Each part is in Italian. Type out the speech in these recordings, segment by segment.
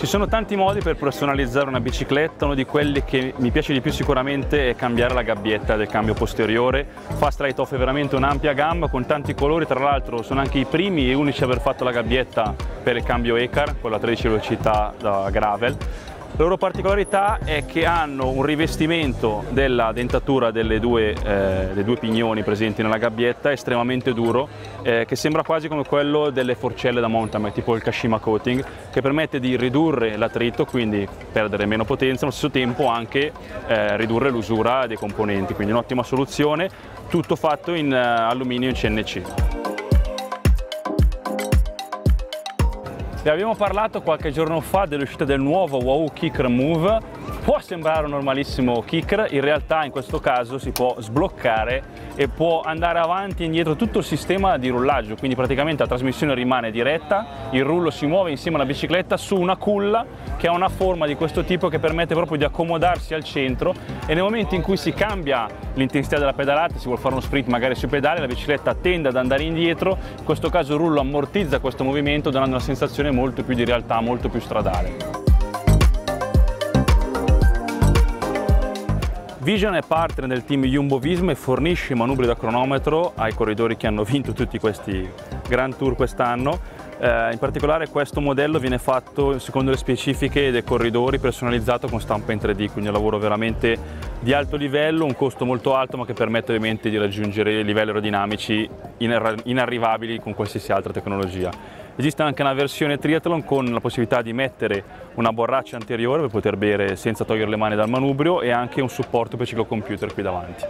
Ci sono tanti modi per personalizzare una bicicletta, uno di quelli che mi piace di più sicuramente è cambiare la gabbietta del cambio posteriore. Fast Ride offre veramente un'ampia gamma con tanti colori, tra l'altro sono anche i primi e unici a aver fatto la gabbietta per il cambio ECAR, con la 13 velocità da gravel la loro particolarità è che hanno un rivestimento della dentatura due, eh, dei due pignoni presenti nella gabbietta estremamente duro eh, che sembra quasi come quello delle forcelle da mountain tipo il Kashima coating, che permette di ridurre l'attrito, quindi perdere meno potenza, allo stesso tempo anche eh, ridurre l'usura dei componenti, quindi un'ottima soluzione, tutto fatto in uh, alluminio in CNC. Vi abbiamo parlato qualche giorno fa dell'uscita del nuovo Wahoo Kicker Move. Può sembrare un normalissimo kicker, in realtà in questo caso si può sbloccare e può andare avanti e indietro tutto il sistema di rullaggio, quindi praticamente la trasmissione rimane diretta, il rullo si muove insieme alla bicicletta su una culla che ha una forma di questo tipo che permette proprio di accomodarsi al centro. E nel momento in cui si cambia l'intensità della pedalata, si vuole fare uno sprint magari sui pedali, la bicicletta tende ad andare indietro, in questo caso il rullo ammortizza questo movimento dando una sensazione molto più di realtà, molto più stradale. Vision è partner del team Jumbo Visma e fornisce manubri da cronometro ai corridori che hanno vinto tutti questi Grand Tour quest'anno. Eh, in particolare questo modello viene fatto secondo le specifiche dei corridori, personalizzato con stampa in 3D, quindi un lavoro veramente di alto livello, un costo molto alto ma che permette ovviamente di raggiungere livelli aerodinamici inarrivabili con qualsiasi altra tecnologia. Esiste anche una versione triathlon con la possibilità di mettere una borraccia anteriore per poter bere senza togliere le mani dal manubrio e anche un supporto per ciclocomputer qui davanti.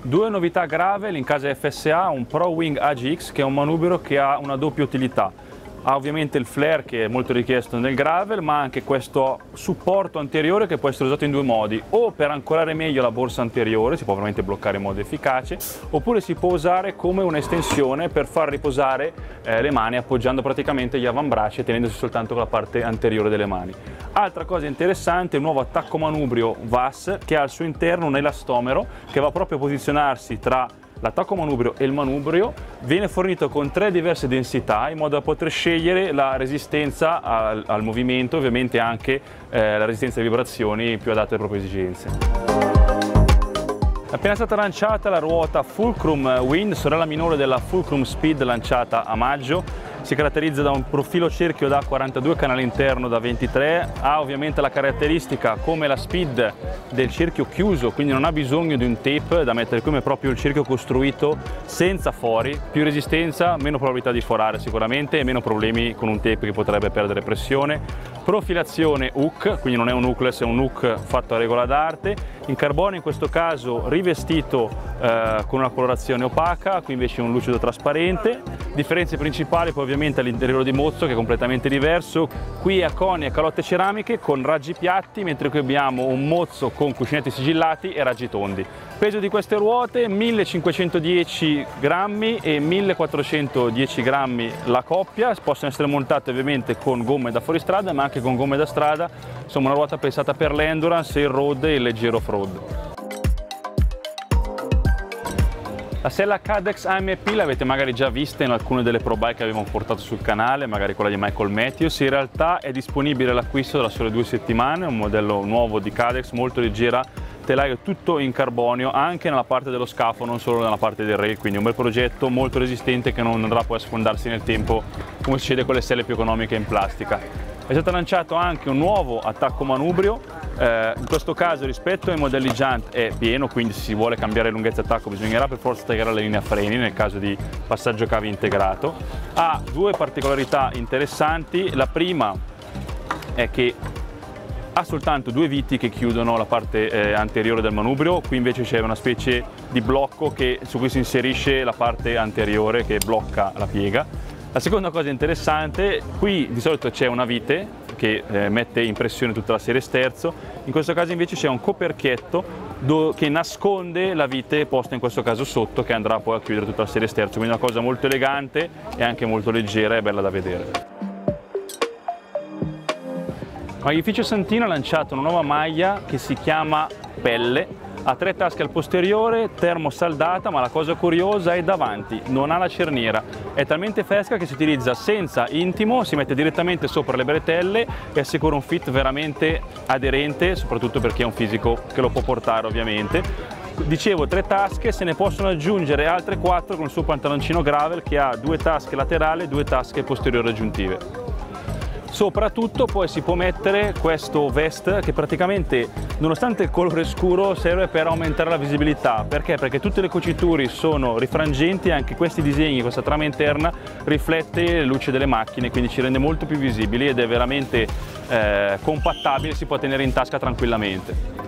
Due novità gravel in casa FSA, un Pro Wing AGX che è un manubrio che ha una doppia utilità ha ovviamente il flare che è molto richiesto nel gravel ma anche questo supporto anteriore che può essere usato in due modi. O per ancorare meglio la borsa anteriore si può veramente bloccare in modo efficace oppure si può usare come un'estensione per far riposare eh, le mani appoggiando praticamente gli avambracci e tenendosi soltanto con la parte anteriore delle mani. Altra cosa interessante il nuovo attacco manubrio VAS che ha al suo interno un elastomero che va proprio a posizionarsi tra L'attacco manubrio e il manubrio viene fornito con tre diverse densità in modo da poter scegliere la resistenza al, al movimento e ovviamente anche eh, la resistenza alle vibrazioni più adatte alle proprie esigenze. Appena stata lanciata la ruota Fulcrum Wind, sorella minore della Fulcrum Speed lanciata a maggio, si caratterizza da un profilo cerchio da 42 canale interno da 23, ha ovviamente la caratteristica come la speed del cerchio chiuso, quindi non ha bisogno di un tape da mettere come proprio il cerchio costruito senza fori, più resistenza, meno probabilità di forare sicuramente e meno problemi con un tape che potrebbe perdere pressione. Profilazione hook, quindi non è un hookless, è un hook fatto a regola d'arte, in carbonio in questo caso rivestito eh, con una colorazione opaca, qui invece un lucido trasparente. Differenze principali poi ovviamente all'interiore di mozzo che è completamente diverso, qui a coni e calotte ceramiche con raggi piatti, mentre qui abbiamo un mozzo con cuscinetti sigillati e raggi tondi. Peso di queste ruote 1510 grammi e 1410 grammi la coppia, possono essere montate ovviamente con gomme da fuoristrada ma anche con gomme da strada, insomma una ruota pensata per l'endurance, il road e il leggero off-road. La sella Cadex AMP l'avete magari già vista in alcune delle Pro Bike che abbiamo portato sul canale, magari quella di Michael Matthews, in realtà è disponibile all'acquisto da sole due settimane, un modello nuovo di Cadex molto leggera, telaio tutto in carbonio anche nella parte dello scafo, non solo nella parte del rail, quindi un bel progetto molto resistente che non andrà poi a sfondarsi nel tempo come succede con le selle più economiche in plastica. È stato lanciato anche un nuovo attacco manubrio eh, in questo caso rispetto ai modelli Junt è pieno, quindi se si vuole cambiare lunghezza attacco bisognerà per forza tagliare la linea freni nel caso di passaggio cavi integrato. Ha due particolarità interessanti, la prima è che ha soltanto due viti che chiudono la parte eh, anteriore del manubrio, qui invece c'è una specie di blocco che, su cui si inserisce la parte anteriore che blocca la piega. La seconda cosa interessante, qui di solito c'è una vite che eh, mette in pressione tutta la serie sterzo, in questo caso invece c'è un coperchietto che nasconde la vite posta in questo caso sotto che andrà poi a chiudere tutta la serie sterzo, quindi una cosa molto elegante e anche molto leggera e bella da vedere. Magnificio Santino ha lanciato una nuova maglia che si chiama Pelle, Ha tre tasche al posteriore, termosaldata, ma la cosa curiosa è davanti, non ha la cerniera. È talmente fresca che si utilizza senza intimo, si mette direttamente sopra le bretelle e assicura un fit veramente aderente, soprattutto per chi è un fisico che lo può portare ovviamente dicevo tre tasche, se ne possono aggiungere altre quattro con il suo pantaloncino gravel che ha due tasche laterali e due tasche posteriori aggiuntive. Soprattutto poi si può mettere questo vest che praticamente nonostante il colore scuro serve per aumentare la visibilità. Perché? Perché tutte le cuciture sono rifrangenti e anche questi disegni, questa trama interna riflette le luci delle macchine quindi ci rende molto più visibili ed è veramente eh, compattabile, si può tenere in tasca tranquillamente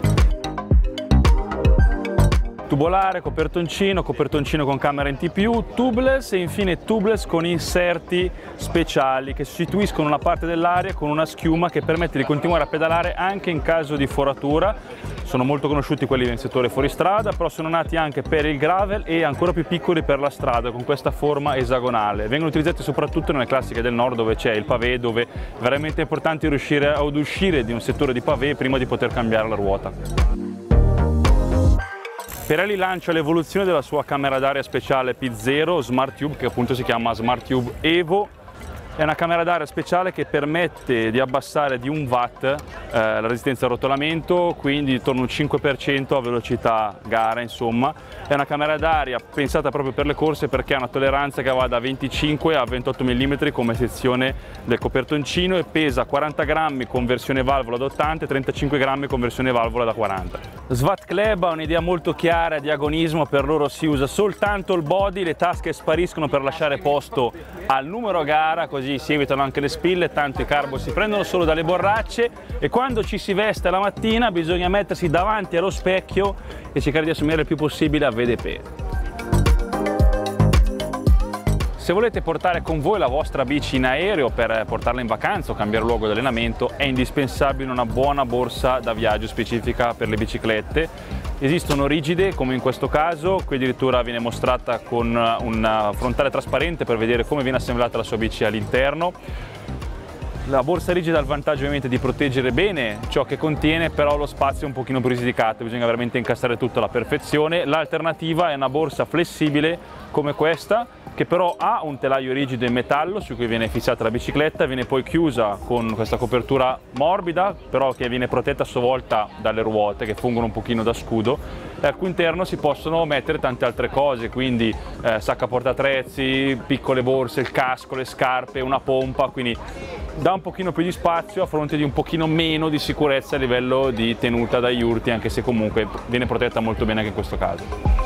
tubolare, copertoncino, copertoncino con camera in TPU, tubeless e infine tubeless con inserti speciali che sostituiscono una parte dell'aria con una schiuma che permette di continuare a pedalare anche in caso di foratura. Sono molto conosciuti quelli del settore fuoristrada, però sono nati anche per il gravel e ancora più piccoli per la strada con questa forma esagonale. Vengono utilizzati soprattutto nelle classiche del nord dove c'è il pavé, dove è veramente importante riuscire ad uscire di un settore di pavé prima di poter cambiare la ruota. Pirelli lancia l'evoluzione della sua camera d'aria speciale P0 Smart Tube che appunto si chiama Smart Tube Evo è una camera d'aria speciale che permette di abbassare di un watt eh, la resistenza al rotolamento, quindi intorno un 5% a velocità gara, insomma. È una camera d'aria pensata proprio per le corse perché ha una tolleranza che va da 25 a 28 mm come sezione del copertoncino e pesa 40 grammi con versione valvola da 80 e 35 grammi con versione valvola da 40. Svat Club ha un'idea molto chiara di agonismo, per loro si usa soltanto il body, le tasche spariscono per lasciare posto al numero gara, così così si evitano anche le spille, tanto i carbo si prendono solo dalle borracce e quando ci si veste la mattina bisogna mettersi davanti allo specchio e cercare di assumere il più possibile a VDP. Se volete portare con voi la vostra bici in aereo per portarla in vacanza o cambiare luogo di allenamento è indispensabile una buona borsa da viaggio specifica per le biciclette. Esistono rigide come in questo caso, qui addirittura viene mostrata con un frontale trasparente per vedere come viene assemblata la sua bici all'interno. La borsa rigida ha il vantaggio ovviamente di proteggere bene ciò che contiene, però lo spazio è un pochino più bisogna veramente incastrare tutto alla perfezione. L'alternativa è una borsa flessibile come questa, che però ha un telaio rigido in metallo su cui viene fissata la bicicletta, viene poi chiusa con questa copertura morbida, però che viene protetta a sua volta dalle ruote che fungono un pochino da scudo e al cui interno si possono mettere tante altre cose, quindi eh, sacca portatrazzi, piccole borse, il casco, le scarpe, una pompa, quindi dà un pochino più di spazio a fronte di un pochino meno di sicurezza a livello di tenuta dagli urti, anche se comunque viene protetta molto bene anche in questo caso.